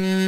Mm-hmm.